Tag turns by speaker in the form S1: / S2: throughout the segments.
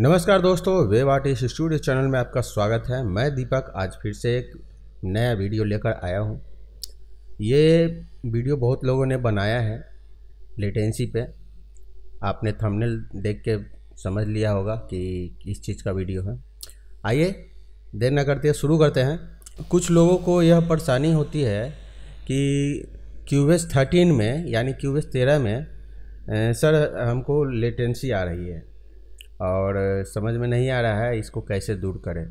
S1: नमस्कार दोस्तों, web artist studio channel में आपका स्वागत है। मैं दीपक, आज फिर से एक नया वीडियो लेकर आया हूँ। ये वीडियो बहुत लोगों ने बनाया है, लेटेंसी पे। आपने थंबनेल देख के समझ लिया होगा कि किस चीज़ का वीडियो है। आइए, देर न करते, शुरू करते हैं। कुछ लोगों को यह परेशानी होती है कि क्यू एस थर्टीन में, यानी क्यू एस तेरह में सर, हमको लेटेंसी आ रही है। और समझ में नहीं आ रहा है इसको कैसे दूर करें।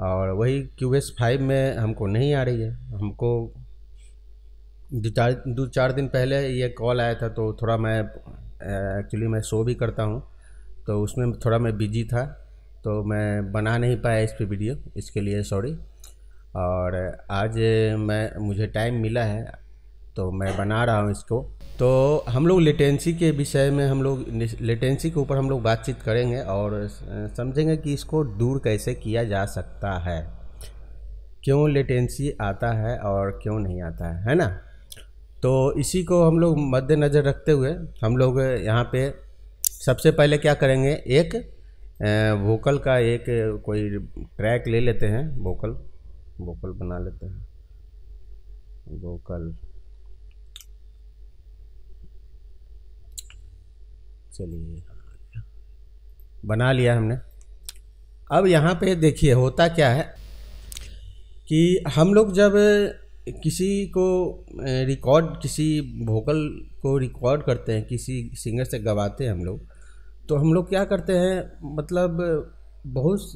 S1: और वही क्यू एस फाइव में हमको नहीं आ रही है। हमको दो चार दो चार दिन पहले ये कॉल आया था तो थोड़ा मैं एक्चुअली मैं शो भी करता हूँ। तो उसमें थोड़ा मैं बिज़ी था तो मैं बना नहीं पाया इस पे वीडियो इसके लिए सॉरी और आज मैं, मुझे टाइम मिला है तो मैं बना रहा हूँ इसको। तो हम लोग लेटेंसी के विषय में हम लोग लेटेंसी के ऊपर हम लोग बातचीत करेंगे और समझेंगे कि इसको दूर कैसे किया जा सकता है। क्यों लेटेंसी आता है और क्यों नहीं आता है है ना? तो इसी को हम लोग मद्देनज़र रखते हुए हम लोग यहाँ पे सबसे पहले क्या करेंगे, एक वोकल का एक कोई ट्रैक ले लेते हैं वोकल वोकल बना लेते हैं वोकल चलिए, बना लिया हमने। अब यहाँ पे देखिए, होता क्या है कि हम लोग जब किसी को रिकॉर्ड किसी वोकल को रिकॉर्ड करते हैं, किसी सिंगर से गवाते हैं हम लोग तो हम लोग क्या करते हैं मतलब बहुत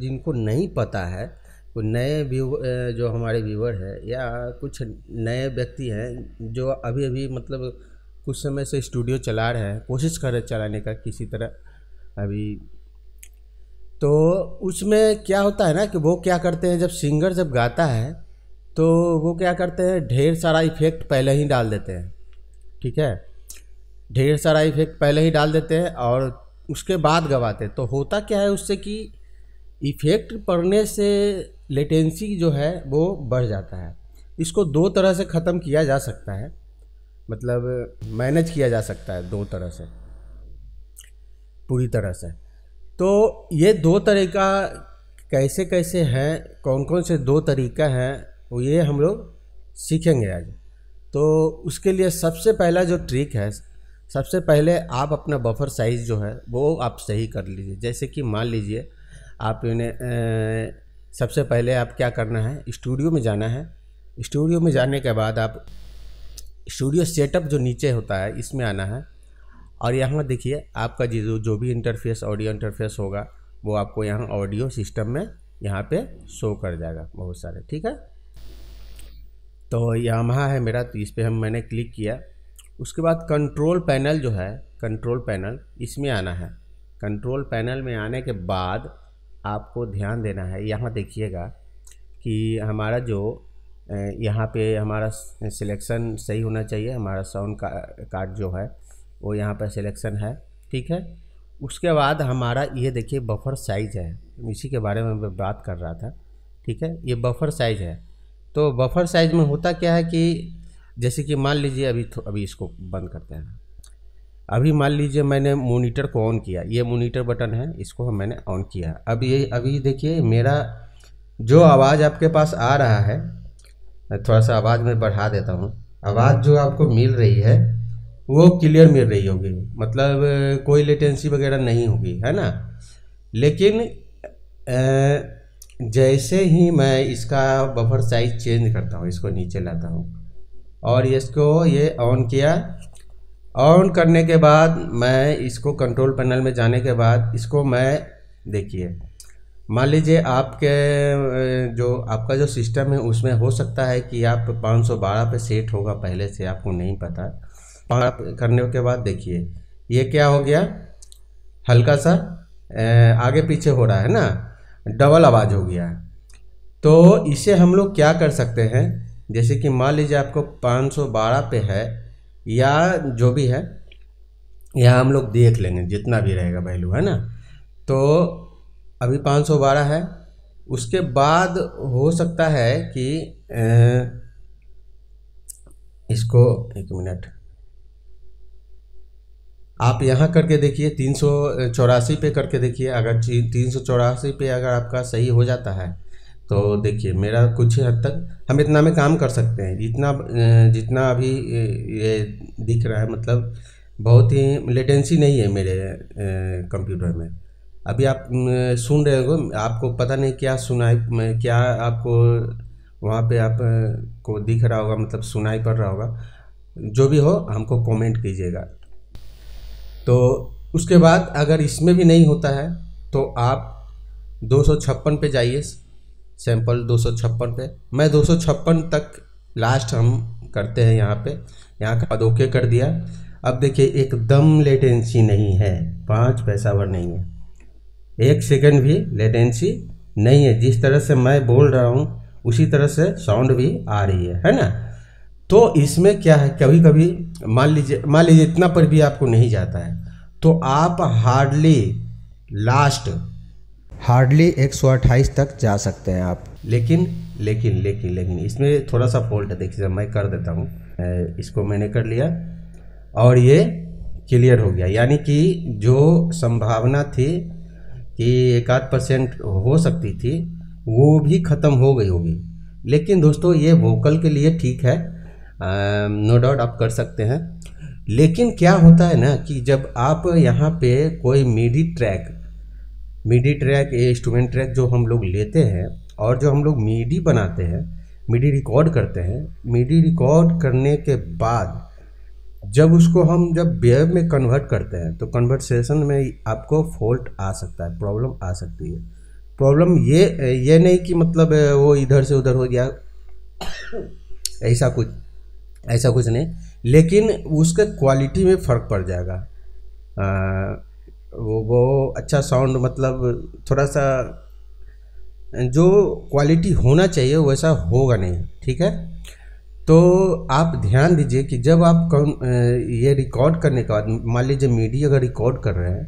S1: जिनको नहीं पता है, कोई नए व्यू जो हमारे व्यूवर है या कुछ नए व्यक्ति हैं, जो अभी अभी मतलब कुछ समय से स्टूडियो चला रहे हैं, कोशिश कर रहे चलाने का किसी तरह अभी। तो उसमें क्या होता है ना कि वो क्या करते हैं, जब सिंगर जब गाता है तो वो क्या करते हैं, ढेर सारा इफ़ेक्ट पहले ही डाल देते हैं, ठीक है? ढेर सारा इफ़ेक्ट पहले ही डाल देते हैं और उसके बाद गवाते हैं। तो होता क्या है उससे कि इफ़ेक्ट पड़ने से लेटेंसी जो है वो बढ़ जाता है। इसको दो तरह से ख़त्म किया जा सकता है। मतलब मैनेज किया जा सकता है दो तरह से। पूरी तरह से। तो ये दो तरीका कैसे कैसे हैं, कौन कौन से दो तरीका हैं, वो ये हम लोग सीखेंगे आज। तो उसके लिए सबसे पहला जो ट्रिक है, सबसे पहले आप अपना बफर साइज़ जो है, वो आप सही कर लीजिए। जैसे कि मान लीजिए, आप इन्हें सबसे पहले आप क्या करना है स्टूडियो में जाना है। स्टूडियो में जाने के बाद आप स्टूडियो सेटअप जो नीचे होता है, इसमें आना है। और यहाँ देखिए, आपका जो जो भी इंटरफेस ऑडियो इंटरफेस होगा, वो आपको यहाँ ऑडियो सिस्टम में यहाँ पे शो कर जाएगा बहुत सारे, ठीक है? तो यहाँ है मेरा तो इस पर हम, मैंने क्लिक किया। उसके बाद कंट्रोल पैनल जो है कंट्रोल पैनल इसमें आना है। कंट्रोल पैनल में आने के बाद आपको ध्यान देना है। यहाँ देखिएगा कि हमारा जो यहाँ पे हमारा सिलेक्शन सही होना चाहिए। हमारा साउंड का कार्ड जो है, वो यहाँ पर सिलेक्शन है, ठीक है? उसके बाद हमारा ये देखिए बफर साइज़ है। इसी के बारे में मैं बात कर रहा था, ठीक है? ये बफर साइज़ है। तो बफर साइज़ में होता क्या है कि, जैसे कि मान लीजिए अभी अभी इसको बंद करते हैं। अभी मान लीजिए मैंने मोनीटर को ऑन किया। ये मोनीटर बटन है, इसको मैंने ऑन किया। अब ये, अभी देखिए मेरा जो आवाज़ आपके पास आ रहा है थोड़ा सा आवाज़ में बढ़ा देता हूँ। आवाज़ जो आपको मिल रही है, वो क्लियर मिल रही होगी। मतलब कोई लेटेंसी वगैरह नहीं होगी, है ना? लेकिन जैसे ही मैं इसका बफर साइज़ चेंज करता हूँ, इसको नीचे लाता हूँ और इसको ये ऑन किया। ऑन करने के बाद, मैं इसको कंट्रोल पैनल में जाने के बाद, इसको मैं, देखिए मान लीजिए आपके जो आपका जो सिस्टम है, उसमें हो सकता है कि आप 512 पे सेट होगा पहले से, आपको नहीं पता। करने के बाद देखिए, ये क्या हो गया? हल्का सा आगे पीछे हो रहा है ना? डबल आवाज़ हो गया। तो इसे हम लोग क्या कर सकते हैं? जैसे कि मान लीजिए आपको 512 पे है, या जो भी है यहाँ हम लोग देख लेंगे, जितना भी रहेगा वैल्यू, है ना? तो अभी 512 है। उसके बाद हो सकता है कि इसको एक मिनट। आप यहाँ करके देखिए, तीन सौ चौरासी पे करके देखिए, अगर तीन सौ चौरासी पे अगर आपका सही हो जाता है तो देखिए, मेरा कुछ हद तक, हम इतना में काम कर सकते हैं। जितना जितना अभी ये दिख रहा है मतलब बहुत ही लेटेंसी नहीं है मेरे कंप्यूटर में। अभी आप सुन रहे हो आपको पता नहीं क्या सुनाई क्या आपको वहाँ पे आप को दिख रहा होगा मतलब सुनाई पड़ रहा होगा, जो भी हो, हमको कमेंट कीजिएगा। तो उसके बाद अगर इसमें भी नहीं होता है तो आप दो सौ छप्पन पे जाइए सैंपल दो सौ छप्पन पे। मैं दो सौ छप्पन तक लास्ट हम करते हैं यहाँ पे। यहाँ का ओके कर दिया। अब देखिए, एकदम लेटेंसी नहीं है, पाँच पैसा भर नहीं है। एक सेकंड भी लेटेंसी नहीं है। जिस तरह से मैं बोल रहा हूँ, उसी तरह से साउंड भी आ रही है है ना? तो इसमें क्या है? कभी कभी मान लीजिए मान लीजिए इतना पर भी आपको नहीं जाता है तो आप हार्डली लास्ट हार्डली 128 तक जा सकते हैं आप। लेकिन लेकिन लेकिन लेकिन, इसमें थोड़ा सा फॉल्ट है। देखिए मैं कर देता हूँ। इसको मैंने कर लिया और ये क्लियर हो गया। यानी कि जो संभावना थी कि एक आध परसेंट हो सकती थी, वो भी ख़त्म हो गई होगी। लेकिन दोस्तों, ये वोकल के लिए ठीक है। नो डाउट आप कर सकते हैं। लेकिन क्या होता है ना कि जब आप यहाँ पे कोई MIDI track MIDI track instrument track जो हम लोग लेते हैं और जो हम लोग मीडी बनाते हैं मीडी रिकॉर्ड करते हैं मीडी रिकॉर्ड करने के बाद जब उसको हम जब वेब में कन्वर्ट करते हैं तो कन्वर्सेशन में आपको फॉल्ट आ सकता है प्रॉब्लम आ सकती है। प्रॉब्लम ये ये नहीं कि मतलब वो इधर से उधर हो गया ऐसा कुछ ऐसा कुछ नहीं। लेकिन उसके क्वालिटी में फ़र्क पड़ जाएगा। आ, वो वो अच्छा साउंड मतलब थोड़ा सा जो क्वालिटी होना चाहिए वैसा होगा नहीं ठीक है? तो आप ध्यान दीजिए कि जब आप कम ये रिकॉर्ड करने के बाद, मान लीजिए मीडी अगर रिकॉर्ड कर रहे हैं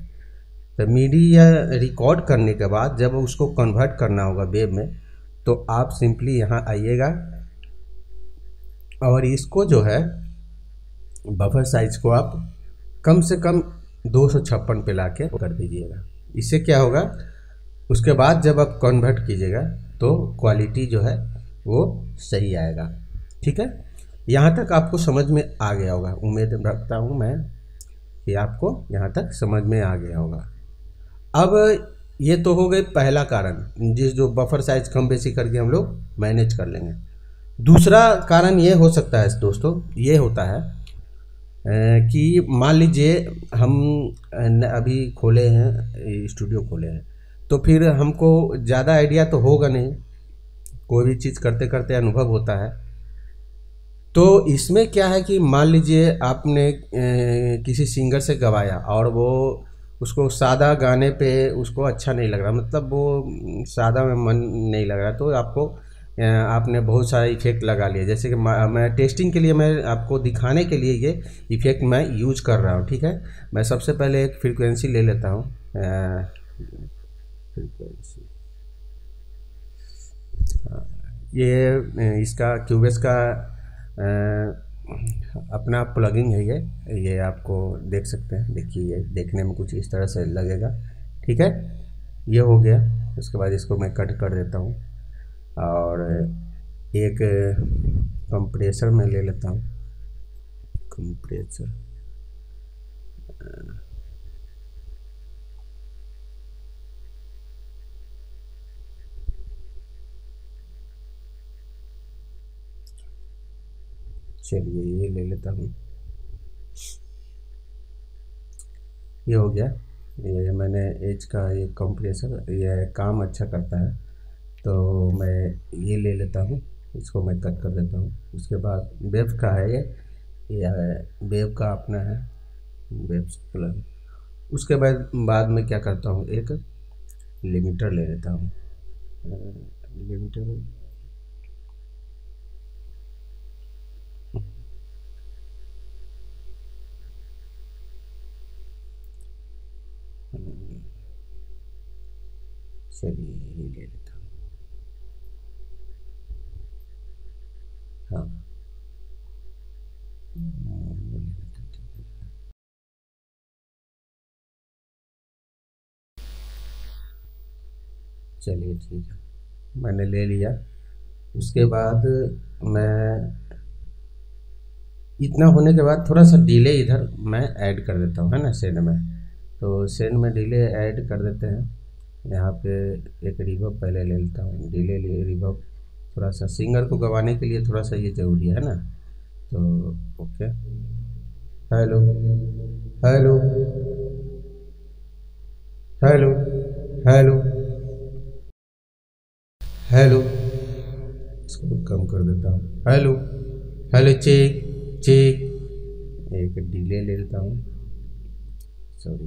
S1: तो मीडी या रिकॉर्ड करने के बाद जब उसको कन्वर्ट करना होगा वेब में तो आप सिंपली यहाँ आइएगा और इसको जो है बफर साइज़ को आप कम से कम दो सौ छप्पन पे ला के कर दीजिएगा। इससे क्या होगा, उसके बाद जब आप कन्वर्ट कीजिएगा तो क्वालिटी जो है, वो सही आएगा। ठीक है? यहाँ तक आपको समझ में आ गया होगा। उम्मीद रखता हूँ मैं कि आपको यहाँ तक समझ में आ गया होगा। अब ये तो हो गए पहला कारण। जिस जो बफर साइज़ कम बेसी करके हम लोग मैनेज कर लेंगे। दूसरा कारण ये हो सकता है दोस्तों, ये होता है कि मान लीजिए हम अभी खोले हैं स्टूडियो खोले हैं तो फिर हमको ज़्यादा आइडिया तो होगा नहीं। कोई भी चीज़ करते करते अनुभव होता है। तो इसमें क्या है कि मान लीजिए आपने किसी सिंगर से गवाया और वो उसको सादा गाने पे उसको अच्छा नहीं लग रहा मतलब वो सादा में मन नहीं लग रहा तो आपको आपने बहुत सारा इफ़ेक्ट लगा लिया। जैसे कि मैं टेस्टिंग के लिए मैं आपको दिखाने के लिए ये इफ़ेक्ट मैं यूज़ कर रहा हूँ ठीक है? मैं सबसे पहले एक फ्रीक्वेंसी ले लेता हाँ, ये इसका क्यूबेस का अपना प्लगिंग है ये। ये आपको देख सकते हैं। देखिए, ये देखने में कुछ इस तरह से लगेगा। ठीक है? ये हो गया। उसके बाद इसको मैं कट कर देता हूँ। और एक कंप्रेसर में ले लेता हूँ। कंप्रेसर चलिए, ये ले लेता हूँ। ये हो गया। ये मैंने एज का ये कंप्रेसर ये काम अच्छा करता है। तो मैं ये ले लेता हूँ, इसको मैं कट कर देता हूँ। उसके बाद वेब का है ये। वेब का अपना है। वेब प्लग उसके बाद बाद में क्या करता हूँ? एक लिमिटर ले लेता हूँ। लिमिटर सभी यही ले लेता हूँ हाँ चलिए ठीक है। मैंने ले लिया। उसके बाद मैं इतना होने के बाद थोड़ा सा डिले इधर मैं ऐड कर देता हूँ, है ना सेड में। तो सेंड में डिले ऐड कर देते हैं। यहाँ पे एक रिवर्ब पहले ले लेता हूँ। डिले ले रिवर्ब थोड़ा सा सिंगर को गवाने के लिए थोड़ा सा ये ज़रूरी है ना? तो okay hello hello hello hello hello इसको कम कर देता हूँ। हेलो हेलो चेक चेक एक डिले ले लेता हूँ। सॉरी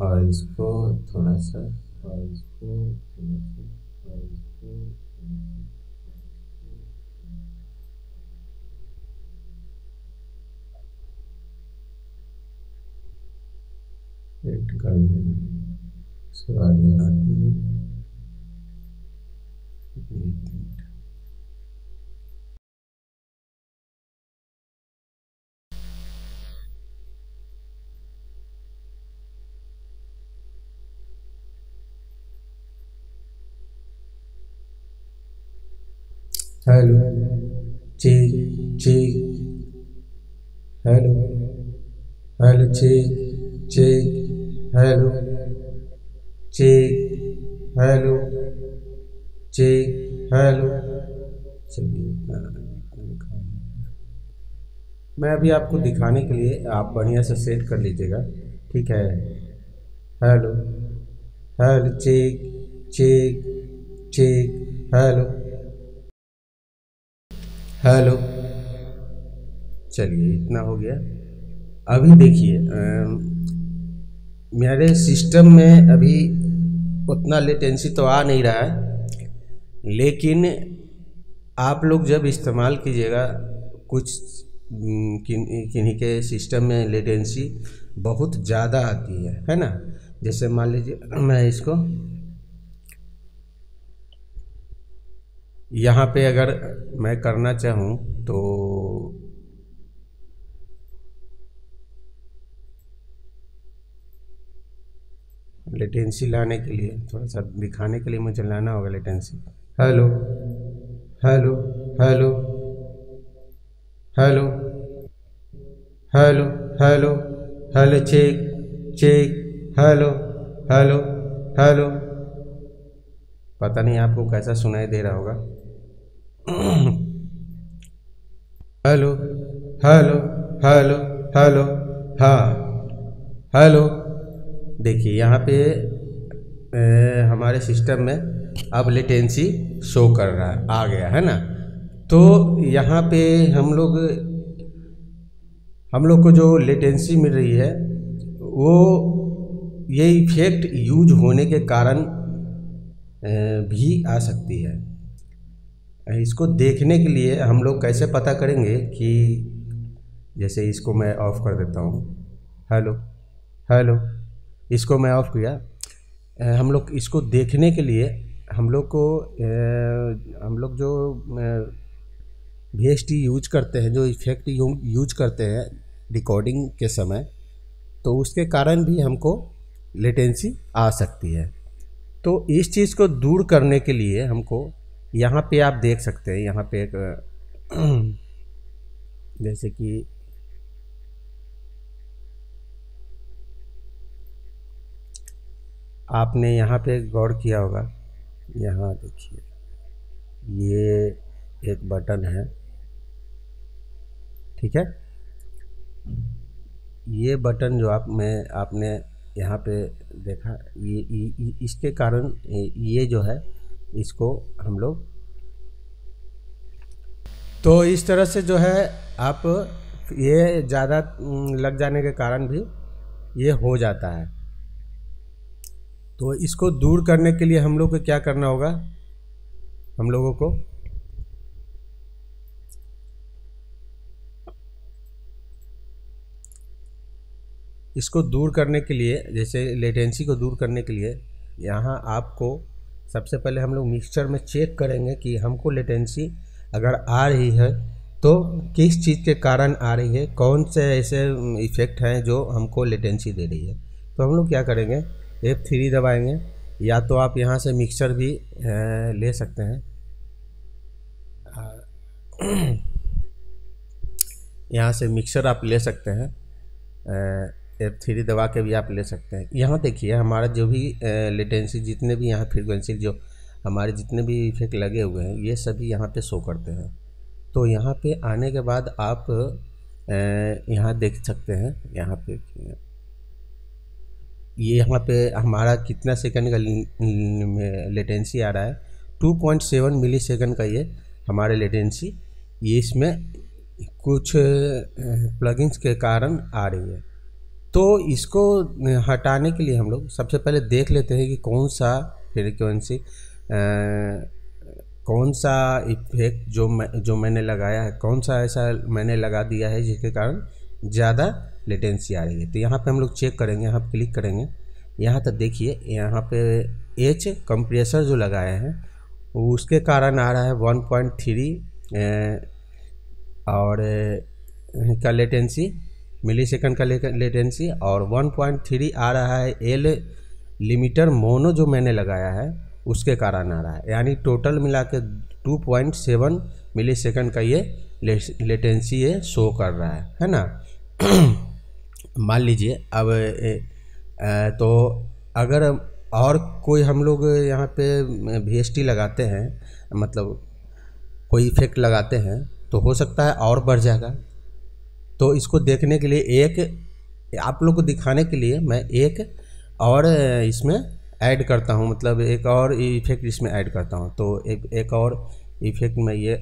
S1: और इसको थोड़ा सा और इसको थोड़ा सा और इसको कर उसके बाद यहाँ hello check check hello hello check check hello check hello check hello. मैं अभी आपको दिखाने के लिए आप बढ़िया से सेट कर लीजिएगा, ठीक है? Hello hello check check check hello. Hello. चलिए, इतना हो गया। अभी देखिए मेरे सिस्टम में अभी उतना लेटेंसी तो आ नहीं रहा है, लेकिन आप लोग जब इस्तेमाल कीजिएगा कुछ किन्हीं के सिस्टम में लेटेंसी बहुत ज़्यादा आती है है ना? जैसे मान लीजिए, मैं इसको यहाँ पे अगर मैं करना चाहूँ तो लेटेंसी लाने के लिए, थोड़ा सा दिखाने के लिए मुझे लाना होगा latency. Hello hello hello hello hello hello hello, check check, hello hello hello. पता नहीं आपको कैसा सुनाई दे रहा होगा। हेलो हेलो हेलो हेलो हाँ हेलो। देखिए यहाँ पे ए, हमारे सिस्टम में अब लेटेंसी शो कर रहा है आ गया है ना? तो यहाँ पे हम लोग हम लोग को जो लेटेंसी मिल रही है वो ये इफ़ेक्ट यूज़ होने के कारण भी आ सकती है। इसको देखने के लिए हम लोग कैसे पता करेंगे कि जैसे इसको मैं ऑफ़ कर देता हूँ। हेलो हेलो इसको मैं ऑफ़ किया? हम लोग इसको देखने के लिए हम लोग को हम लोग जो वी यूज़ करते हैं, जो इफ़ेक्ट यूज़ करते हैं रिकॉर्डिंग के समय तो उसके कारण भी हमको लेटेंसी आ सकती है। तो इस चीज़ को दूर करने के लिए हमको यहाँ पे आप देख सकते हैं यहाँ पे एक जैसे कि आपने यहाँ पे गौर किया होगा यहाँ देखिए ये एक बटन है ठीक है? ये बटन जो आप में आपने यहाँ पे देखा ये, ये इसके कारण ये जो है इसको हम लोग तो इस तरह से जो है आप ये ज़्यादा लग जाने के कारण भी ये हो जाता है। तो इसको दूर करने के लिए हम लोग को क्या करना होगा? हम लोगों को इसको दूर करने के लिए, जैसे लेटेंसी को दूर करने के लिए, यहाँ आपको सबसे पहले हम लोग मिक्सचर में चेक करेंगे कि हमको लेटेंसी अगर आ रही है तो किस चीज़ के कारण आ रही है, कौन से ऐसे इफ़ेक्ट हैं जो हमको लेटेंसी दे रही है। तो हम लोग क्या करेंगे एफ़ थ्री दबाएँगे, या तो आप यहाँ से मिक्सचर भी ले सकते हैं। यहाँ से मिक्सर आप ले सकते हैं। थ्री दबा के भी आप ले सकते हैं। यहाँ देखिए, हमारा जो भी लेटेंसी, जितने भी यहाँ फ्रिक्वेंसी, जो हमारे जितने भी इफ़ेक्ट लगे हुए हैं, ये सभी यहाँ पे शो करते हैं। तो यहाँ पे आने के बाद आप यहाँ देख सकते हैं, यहाँ पे ये यहाँ पे हमारा कितना सेकंड का लेटेंसी आ रहा है। 2.7 मिली सेकंड का ये हमारे लेटेंसी। ये इसमें कुछ प्लगइन्स के कारण आ रही है। तो इसको हटाने के लिए हम लोग सबसे पहले देख लेते हैं कि कौन सा फ्रिक्वेंसी कौन सा इफ़ेक्ट जो मैं, जो मैंने लगाया है, कौन सा ऐसा मैंने लगा दिया है जिसके कारण ज़्यादा लेटेंसी आ रही है। तो यहाँ पे हम लोग चेक करेंगे, यहाँ क्लिक करेंगे। यहाँ तक देखिए, यहाँ पे एच कंप्रेसर जो लगाए हैं, उसके कारण आ रहा है वन पॉइंट थ्री और का लेटेंसी मिली सेकेंड का लेटेंसी और 1.3 आ रहा है एल लिमिटर मोनो जो मैंने लगाया है उसके कारण आ रहा है। यानी टोटल मिला के two point seven millisecond का ये लेटेंसी ये शो कर रहा है है ना? मान लीजिए अब ए, ए, तो अगर और कोई हम लोग यहाँ पे वी लगाते हैं मतलब कोई इफ़ेक्ट लगाते हैं तो हो सकता है और बढ़ जाएगा। तो इसको देखने के लिए एक, आप लोग को दिखाने के लिए मैं एक और इसमें ऐड करता हूँ मतलब एक और इफ़ेक्ट इसमें ऐड करता हूँ। तो एक एक और इफ़ेक्ट में ये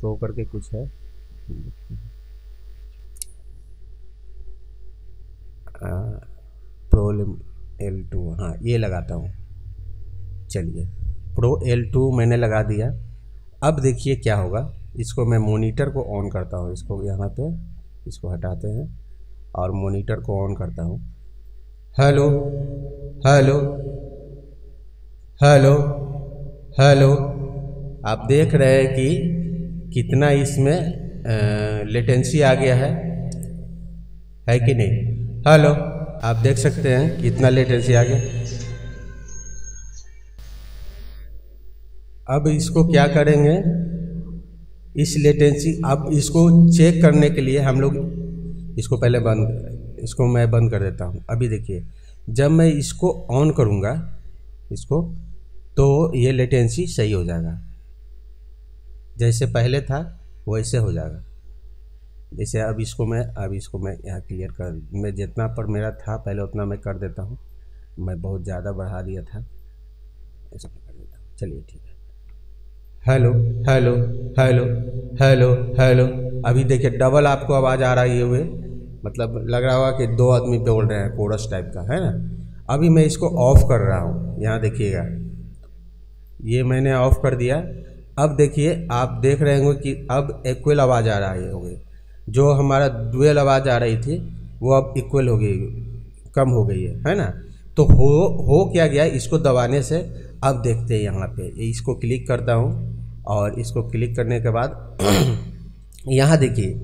S1: तो करके कुछ है। प्रोलिम एल टू हाँ ये लगाता हूँ। चलिए प्रो एल टू मैंने लगा दिया। अब देखिए क्या होगा। इसको मैं मोनीटर को ऑन करता हूँ। इसको यहाँ पे इसको हटाते हैं और मोनीटर को ऑन करता हूँ। हेलो हेलो हेलो हेलो आप देख रहे हैं कि कितना इसमें लेटेंसी आ गया है। है कि नहीं? हेलो आप देख सकते हैं कितना लेटेंसी आ गया। अब इसको क्या करेंगे? इस लेटेंसी अब इसको चेक करने के लिए हम लोग इसको पहले बंद, इसको मैं बंद कर देता हूँ। अभी देखिए, जब मैं इसको ऑन करूँगा, इसको तो ये लेटेंसी सही हो जाएगा। जैसे पहले था, वैसे हो जाएगा। जैसे अब इसको मैं, अब इसको मैं यहाँ क्लियर कर, मैं जितना पर मेरा था, पहले उतना मैं कर देता हूँ। मैं बहुत ज़्यादा बढ़ा दिया था। ऐसा कर देता हूँ। चलिए ठीक है। Hello hello hello hello hello. अभी देखिए डबल आपको आवाज़ आ रही हुए मतलब लग रहा होगा कि दो आदमी बोल रहे हैं कोरस टाइप का, है ना? अभी मैं इसको ऑफ़ कर रहा हूँ, यहाँ देखिएगा। ये मैंने ऑफ़ कर दिया। अब देखिए, आप देख रहे होंगे कि अब इक्वल आवाज़ आ रही होगी। जो हमारा डुअल आवाज़ आ रही थी, वो अब इक्वल हो गई, कम हो गई है है ना? तो हो हो क्या गया, इसको दबाने से अब देखते हैं यहाँ पे। इसको क्लिक करता हूँ। और इसको क्लिक करने के बाद यहाँ देखिए,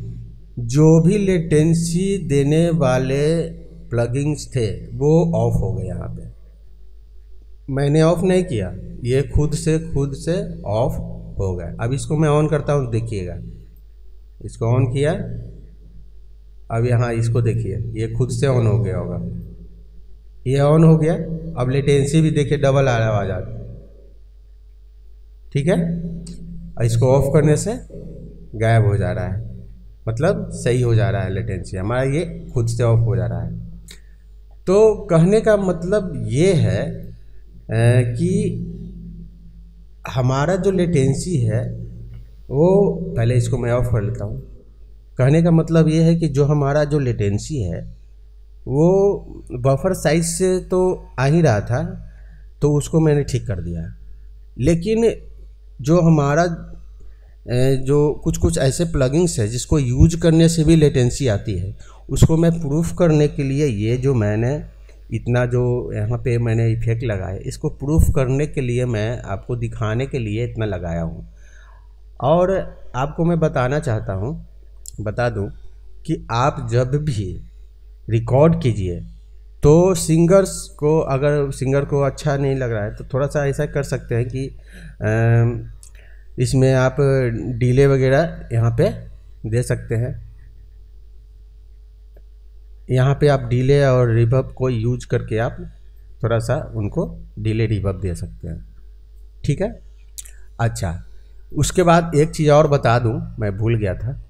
S1: जो भी लेटेंसी देने वाले प्लगिंग्स थे, वो ऑफ़ हो गए यहाँ पे। मैंने ऑफ़ नहीं किया, ये खुद से खुद से ऑफ़ हो गया। अब इसको मैं ऑन करता हूँ, देखिएगा। इसको ऑन किया, अब यहाँ इसको देखिए, ये खुद से ऑन हो गया होगा। ये ऑन हो गया, अब लेटेंसी भी देखिए डबल आवाज़ आ ठीक है? और इसको ऑफ़ करने से गायब हो जा रहा है। मतलब सही हो जा रहा है लेटेंसी हमारा ये खुद से ऑफ़ हो जा रहा है। तो कहने का मतलब ये है कि हमारा जो लेटेंसी है, वो पहले इसको मैं ऑफ़ कर लेता हूँ। कहने का मतलब ये है कि जो हमारा जो लेटेंसी है, वो बफर साइज़ से तो आ ही रहा था तो उसको मैंने ठीक कर दिया। लेकिन जो हमारा जो कुछ कुछ ऐसे प्लगिंग्स है जिसको यूज़ करने से भी लेटेंसी आती है, उसको मैं प्रूफ करने के लिए ये जो मैंने इतना जो यहाँ पे मैंने इफ़ेक्ट लगाया, इसको प्रूफ करने के लिए मैं आपको दिखाने के लिए इतना लगाया हूँ। और आपको मैं बताना चाहता हूँ, बता दूँ कि आप जब भी रिकॉर्ड कीजिए तो सिंगर्स को अगर सिंगर को अच्छा नहीं लग रहा है तो थोड़ा सा ऐसा कर सकते हैं कि इसमें आप डीले वगैरह यहाँ पे दे सकते हैं। यहाँ पे आप डीले और रिबब को यूज़ करके आप थोड़ा सा उनको डीले रिवर्ब दे सकते हैं। ठीक है? अच्छा उसके बाद एक चीज़ और बता दूँ मैं भूल गया था।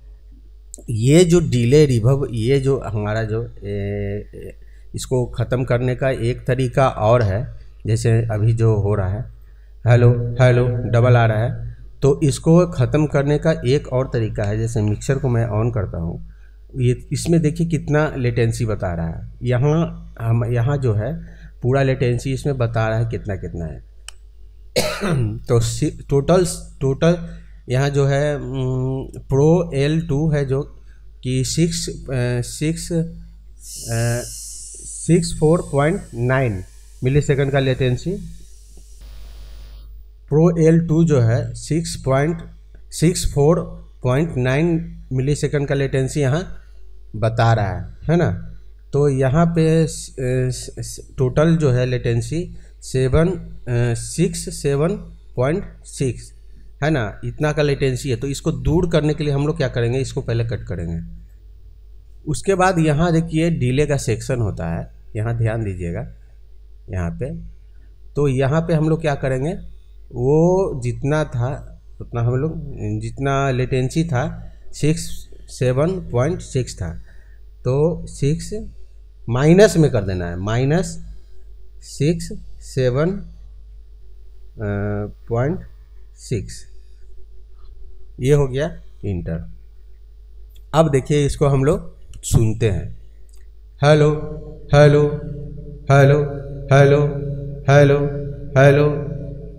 S1: ये जो डीले रिवर्ब ये जो हमारा जो ए, ए, इसको ख़त्म करने का एक तरीका और है, जैसे अभी जो हो रहा है। हेलो हेलो डबल आ रहा है। तो इसको ख़त्म करने का एक और तरीका है, जैसे मिक्सर को मैं ऑन करता हूँ। ये, इसमें देखिए कितना लेटेंसी बता रहा है। यहाँ, हम, यहाँ जो है, पूरा लेटेंसी इसमें बता रहा है कितना कितना है। तो टोटल टोटल यहाँ जो है प्रो एल टू है जो कि six six six four point nine millisecond का लेटेंसी। प्रो एल टू जो है, six point, six four point nine millisecond का लेटेंसी यहाँ बता रहा है है ना? तो यहाँ पे टोटल जो है latency seven six, seven point six, है ना? इतना का लेटेंसी है तो इसको दूर करने के लिए हम लोग क्या करेंगे? इसको पहले कट करेंगे। उसके बाद यहाँ देखिए, डीले का सेक्शन होता है। यहाँ ध्यान दीजिएगा, यहाँ पे। तो यहाँ पे हम लोग क्या करेंगे, वो जितना था, उतना हम लोग, जितना लेटेंसी था सिक्स सेवन पॉइंट सिक्स था। तो सिक्स माइनस में कर देना है minus six seven point six ये हो गया इंटर अब देखिए इसको हम लोग सुनते हैं। Hello hello hello hello hello hello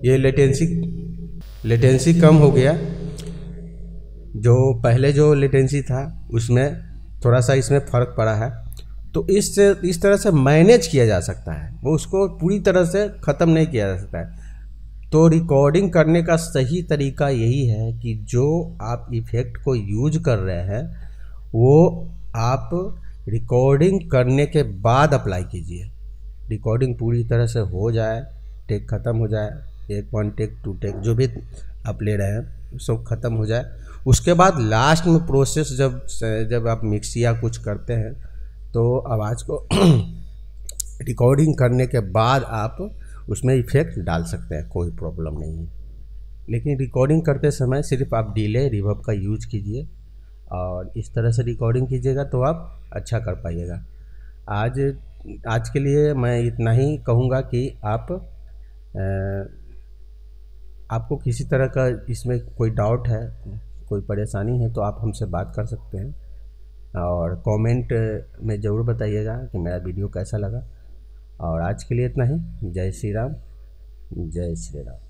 S1: ये लेटेंसी लेटेंसी कम हो गया। जो पहले जो लेटेंसी था, उसमें थोड़ा सा इसमें फ़र्क पड़ा है। तो इस इस तरह से मैनेज किया जा सकता है। वो उसको पूरी तरह से ख़त्म नहीं किया जा सकता है। तो रिकॉर्डिंग करने का सही तरीका यही है कि जो आप इफ़ेक्ट को यूज़ कर रहे हैं, वो आप रिकॉर्डिंग करने के बाद अप्लाई कीजिए। रिकॉर्डिंग पूरी तरह से हो जाए टेक ख़त्म हो जाए, एक वन टेक टू टेक जो भी आप ले रहे हैं सब ख़त्म हो जाए। उसके बाद लास्ट में प्रोसेस जब जब आप मिक्स या कुछ करते हैं तो आवाज़ को रिकॉर्डिंग करने के बाद आप उसमें इफ़ेक्ट डाल सकते हैं, कोई प्रॉब्लम नहीं है। लेकिन रिकॉर्डिंग करते समय सिर्फ़ आप डिले रिवर्ब का यूज़ कीजिए। और इस तरह से रिकॉर्डिंग कीजिएगा तो आप अच्छा कर पाइएगा। आज आज के लिए मैं इतना ही कहूँगा कि आप आपको किसी तरह का इसमें कोई डाउट है, कोई परेशानी है तो आप हमसे बात कर सकते हैं। और कमेंट में ज़रूर बताइएगा कि मेरा वीडियो कैसा लगा। और आज के लिए इतना ही। जय श्री राम। जय श्री राम।